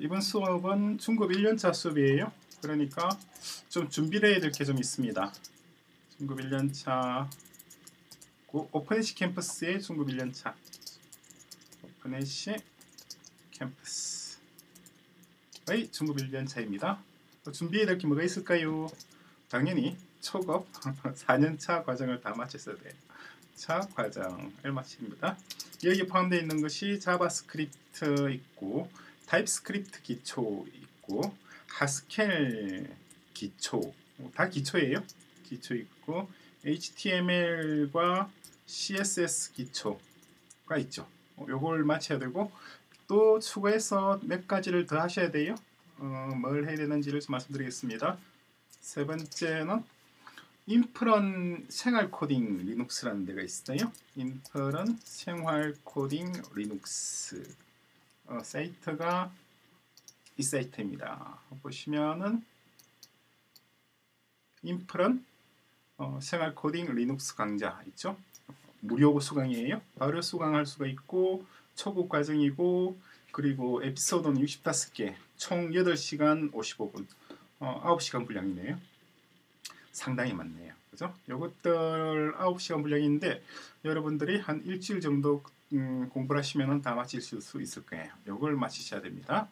이번 수업은 중급 1년차 수업이에요. 그러니까 좀 준비를 해야 될 게 좀 있습니다. 중급 1년차 오픈에시 캠퍼스의 중급 1년차 오픈에시 캠퍼스의 중급 1년차입니다. 준비해야 될 게 뭐가 있을까요? 당연히 초급 4년차 과정을 다 마쳤어야 돼요. 차 과정을 마칩니다. 여기에 포함되어 있는 것이 JavaScript 있고 TypeScript 기초 있고 Haskell 기초 다 기초예요. 기초 있고 HTML과 CSS 기초가 있죠. 요걸 맞춰야 되고 또 추가해서 몇 가지를 더 하셔야 돼요. 어, 뭘 해야 되는지를 좀 말씀드리겠습니다. 세 번째는 인프런 생활 코딩 Linux라는 데가 있어요. 인프런 생활 코딩 리눅스 어, 사이트가 이 사이트입니다. 보시면은 인프런 어, 생활 코딩 리눅스 강좌 있죠? 무료 수강이에요. 바로 수강할 수가 있고 초급 과정이고 그리고 에피소드는 65개 총 8시간 55분 어, 9시간 분량이네요. 상당히 많네요. 그죠? 요것들 9시간 분량인데 여러분들이 한 일주일 정도 음, 공부를 하시면 다 마치실 수 있을 거예요. 요걸 마치셔야 됩니다.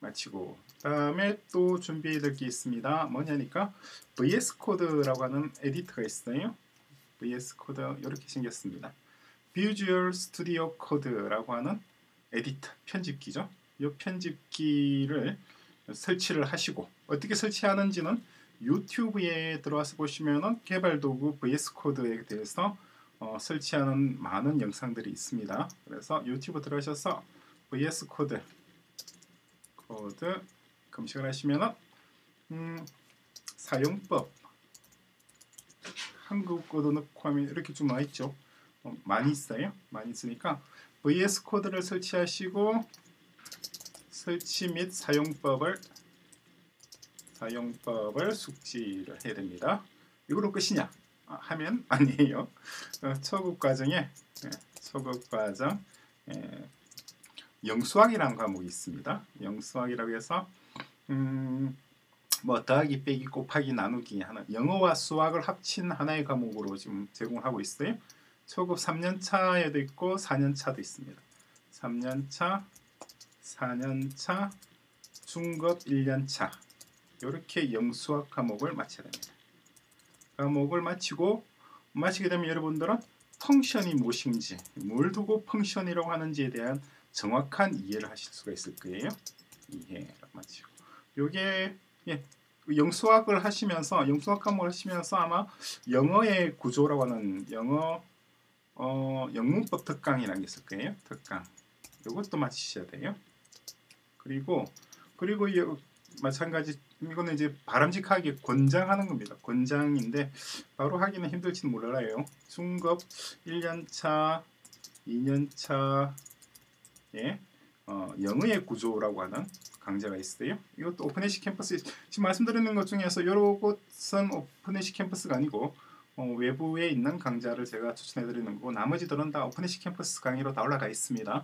마치고 다음에 또 준비해야 될 게 있습니다. 뭐냐니까 VS Code라고 하는 에디터가 있어요. VS Code 이렇게 생겼습니다. Visual Studio Code라고 하는 에디터 편집기죠. 이 편집기를 설치를 하시고 어떻게 설치하는지는 유튜브에 들어와서 보시면은 개발 도구 VS Code에 대해서 어, 설치하는 많은 영상들이 있습니다. 그래서 유튜브 들어가셔서 VS Code Code 검색을 하시면은 음, 사용법 한국어도 넣고 하면 이렇게 좀 나와 있죠. 어, 많이 있어요. 많이 있으니까 VS Code를 설치하시고 설치 및 사용법을 사용법을 숙지를 해야 됩니다. 이걸로 끝이냐? 아, 하면 아니에요. 어, 초급 과정에 예, 초급 과정 예, 영수학이라는 과목이 있습니다. 영수학이라고 해서 음, 뭐 더하기 빼기 곱하기 나누기 하는 영어와 수학을 합친 하나의 과목으로 지금 제공하고 있어요. 초급 3년차에도 있고 4년차도 있습니다. 3년차, 4년차, 중급 1년차 이렇게 영수학 과목을 마쳐야 됩니다. 과목을 마치고 마치게 되면 여러분들은 펑션이 무엇인지 뭘 두고 펑션이라고 하는지에 대한 정확한 이해를 하실 수가 있을 거예요. 이해를 마치고 요게 예, 영수학을 하시면서 영수학 과목을 하시면서 아마 영어의 구조라고 하는 영어 어, 영문법 특강이라는 게 있을 거예요. 특강. 이것도 마치셔야 돼요. 그리고 그리고 이, 마찬가지 이거는 이제 바람직하게 권장하는 겁니다. 권장인데 바로 하기는 힘들지는 몰라요. 중급 1년차, 2년차 예, 어, 영어의 구조라고 하는 강좌가 있어요. 이것도 오픈에시 캠퍼스 지금 말씀드리는 것 중에서 이것은 오픈에시 캠퍼스가 아니고 어, 외부에 있는 강좌를 제가 추천해드리는 거고 나머지들은 다 오픈에시 캠퍼스 강의로 다 올라가 있습니다.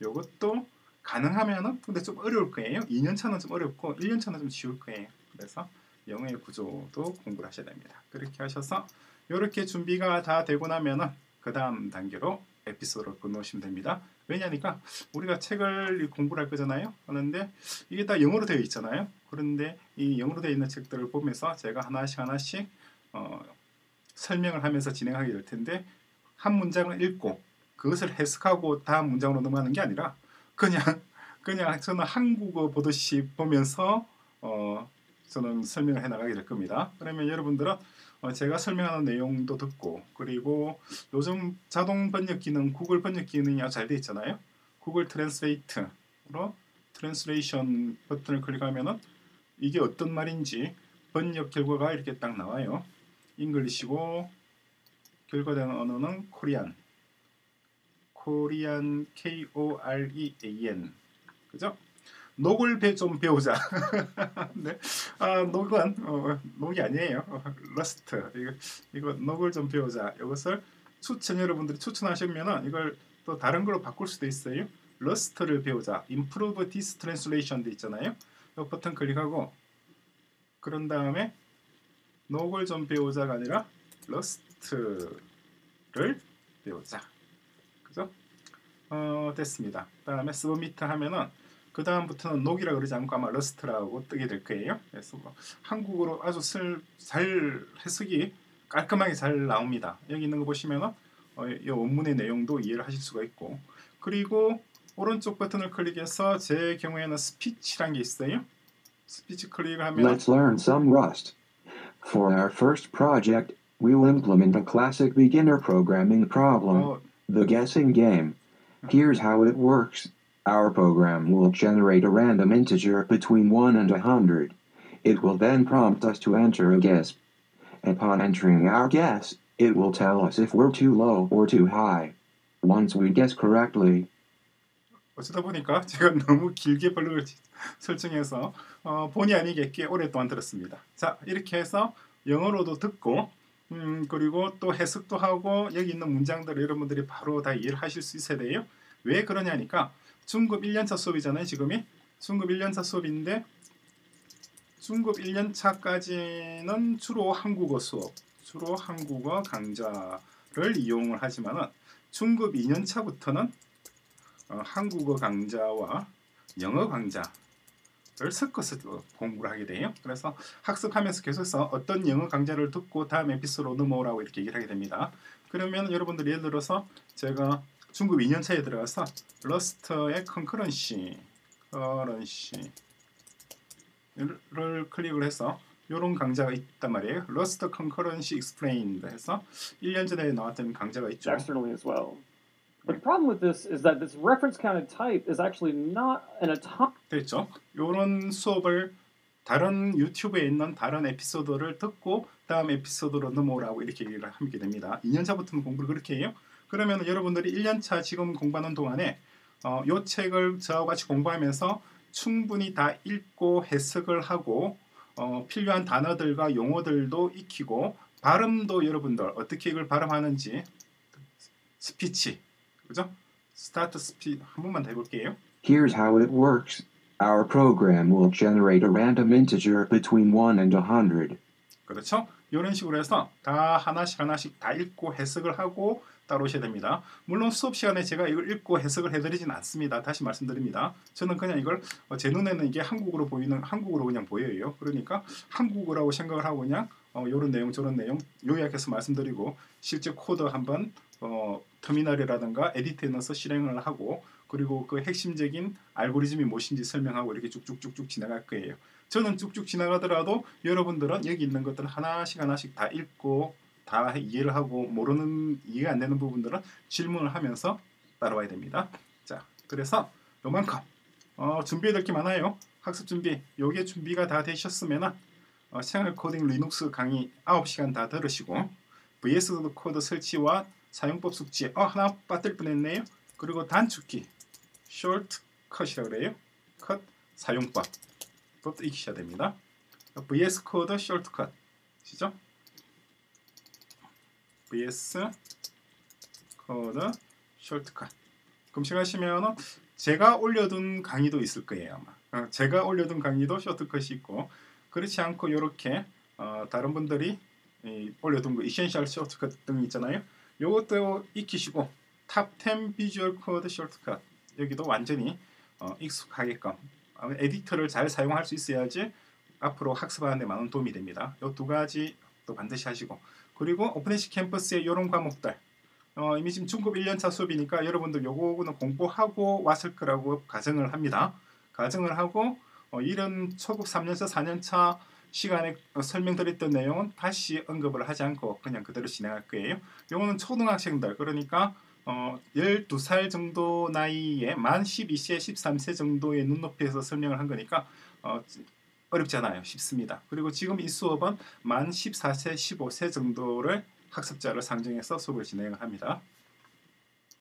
이것도 가능하면은 근데 좀 어려울 거예요. 2년 차는 좀 어렵고 1년 차는 좀 쉬울 거예요. 그래서 영어의 구조도 공부를 하셔야 됩니다. 그렇게 하셔서 이렇게 준비가 다 되고 나면은 그 다음 단계로 에피소드를 끊으시면 됩니다. 왜냐니까 우리가 책을 공부를 할 거잖아요. 그런데 이게 다 영어로 되어 있잖아요. 그런데 이 영어로 되어 있는 책들을 보면서 제가 하나씩 하나씩 어, 설명을 하면서 진행하게 될 텐데 한 문장을 읽고 그것을 해석하고 다음 문장으로 넘어가는 게 아니라 그냥 그냥 저는 한국어 보듯이 보면서 어, 저는 설명을 해 나가게 될 겁니다. 그러면 여러분들은 어, 제가 설명하는 내용도 듣고 그리고 요즘 자동 번역 기능 구글 번역 기능이 잘 되어 있잖아요. Google Translate로 translation 버튼을 클릭하면은 이게 어떤 말인지 번역 결과가 이렇게 딱 나와요. English고 결과되는 언어는 Korean Korean K O R E A N 그죠? 녹을 배, 좀 배우자. 네. 아, 녹은 어, 녹이 아니에요. 어, Rust. 이거 이거 녹을 좀 배우자. 이것을 추천 여러분들이 추천하시면은 이걸 또 다른 걸로 바꿀 수도 있어요. Rust를 배우자. Improve this translation 돼 있잖아요. 이 버튼 클릭하고 그런 다음에 녹을 좀 배우자가 아니라 Rust를 배우자. 그죠? 어, 됐습니다. 다음에 submit 하면은 그 다음부터는 녹이라 그러지 않고 아마 Rust라고 뜨게 될 거예요. 그래서 뭐 한국어로 아주 슬, 잘 해석이 깔끔하게 잘 나옵니다. 여기 있는 거 보시면은 어, 이 원문의 내용도 이해를 하실 수가 있고 그리고 오른쪽 버튼을 클릭해서 제 경우에는 스피치란 게 있어요. 스피치 클릭을 하면 Let's learn some Rust. For our first project, we will implement a classic beginner programming problem, 어, the guessing game. Here's how it works. Our program will generate a random integer between 1 and 100. It will then prompt us to enter a guess. Upon entering our guess, it will tell us if we're too low or too high. Once we guess correctly, 어쩌다 보니까 제가 너무 길게 블록을 설정해서 어, 본의 아니게 꽤 오랫동안 들었습니다. 자 이렇게 해서 영어로도 듣고 음, 그리고 또 해석도 하고 여기 있는 문장들을 여러분들이 바로 다 이해를 하실 수 있어야 돼요. 왜 그러냐니까 중급 1년차 수업이잖아요. 지금이 중급 1년차 수업인데 중급 1년차까지는 주로 한국어 수업, 주로 한국어 강좌를 이용을 하지만은 중급 2년차부터는 어, 한국어 강좌와 영어 강좌 를 섞어서 또 공부를 하게 돼요. 그래서 학습하면서 계속해서 어떤 영어 강좌를 듣고 다음 에피소드로 넘어오라고 이렇게 얘기를 하게 됩니다. 그러면 여러분들 예를 들어서 제가 중급 2년차에 들어가서 Rust의 concurrency, 커런시를 클릭을 해서 이런 강좌가 있단 말이에요. Rust concurrency explained 해서 1년 전에 나왔던 강좌가 있죠. But the problem with this is that this reference counted type is actually not an atomic 됐죠. 이런 수업을 다른 유튜브에 있는 다른 에피소드를 듣고 다음 에피소드로 넘어오라고 이렇게 얘기를 하게 됩니다. 2년차부터는 공부를 그렇게 해요. 그러면 여러분들이 1년차 지금 공부하는 동안에 어, 요 책을 저하고 같이 공부하면서 충분히 다 읽고 해석을 하고 어, 필요한 단어들과 용어들도 익히고 발음도 여러분들 어떻게 이걸 발음하는지 스피치 그죠? start 스피 한 번만 더 해볼게요. here's how it works. Our program will generate a random integer between 1 and 100. 그렇죠? 이런 식으로 해서 다 하나씩 하나씩 다 읽고 해석을 하고 따라오셔야 됩니다. 물론 수업 시간에 제가 이걸 읽고 해석을 해드리진 않습니다. 다시 말씀드립니다. 저는 그냥 이걸 어, 제 눈에는 이게 한국어로 보이는 한국어로 그냥 보여요. 그러니까 한국어라고 생각을 하고 그냥 어, 이런 내용 저런 내용 요약해서 말씀드리고 실제 코드 한번 어, 터미널이라든가 에디터에 넣어서 실행을 하고 그리고 그 핵심적인 알고리즘이 무엇인지 설명하고 이렇게 쭉쭉쭉쭉 지나갈 거예요. 저는 쭉쭉 지나가더라도 여러분들은 여기 있는 것들 하나씩 하나씩 다 읽고 다 이해를 하고 모르는 이해가 안 되는 부분들은 질문을 하면서 따라와야 됩니다. 자, 그래서 요만큼 어, 준비해야 될 게 많아요. 학습 준비. 요게 준비가 다 되셨으면은 어, 생활 코딩 리눅스 강의 9시간 다 들으시고 VS Code 설치와 사용법 숙지 어 하나 빠뜨릴 뻔했네요. 그리고 단축키 shortcut이라고 그래요. 컷 사용법 법도 익히셔야 됩니다. VS Code shortcut 시죠? VS Code shortcut 검색하시면은 제가 올려둔 강의도 있을 거예요 아마. 어, 제가 올려둔 강의도 shortcut이 있고 그렇지 않고 이렇게 어, 다른 분들이 이, 올려둔 거 essential shortcut 등 있잖아요. 요것도 익히시고 top 10 Visual Code shortcut 여기도 완전히 어, 익숙하게끔 어, 에디터를 잘 사용할 수 있어야지 앞으로 학습하는 데 많은 도움이 됩니다. 요 두 가지 또 반드시 하시고 그리고 오픈에시 캠퍼스의 이런 과목들 어, 이미 지금 중급 1년차 수업이니까 여러분들 요거는 공부하고 왔을 거라고 가정을 합니다. 가정을 하고 어, 이런 초급 3년차, 4년차 시간에 어, 설명드렸던 내용은 다시 언급을 하지 않고 그냥 그대로 진행할 거예요. 요거는 초등학생들 그러니까 어, 12살 정도 나이에 만 12세, 13세 정도의 눈높이에서 설명을 한 거니까 어, 어렵지 않아요. 쉽습니다. 그리고 지금 이 수업은 만 14세, 15세 정도를 학습자를 상정해서 수업을 진행을 합니다.